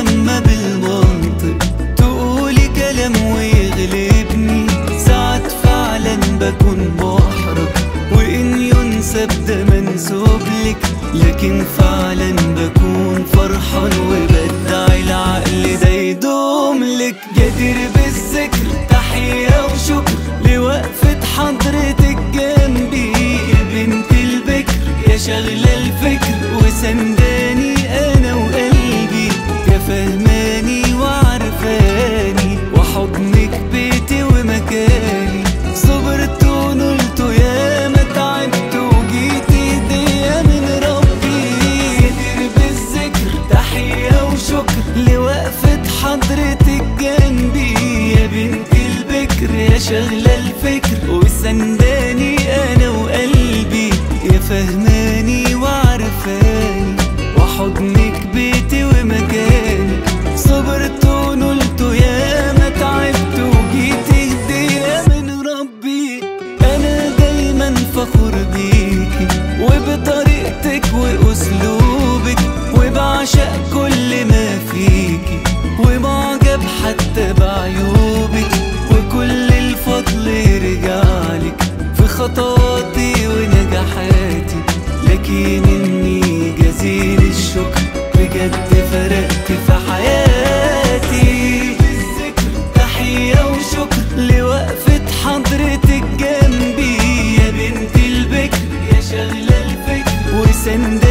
لما بالمنطق. تقولي كلام ويغلبني. ساعات فعلا بكون محرج. وإن ينسب ده منسوب لك. لكن فعلا بكون فرحان وبدعي العقل ده يدوم لك. جدير بالذكر تحية وشكر لوقفة حضرتك. جاي شغلة الفكر وسنداني جنبي يا بنت البكر. يا شغلة الفكر. وسند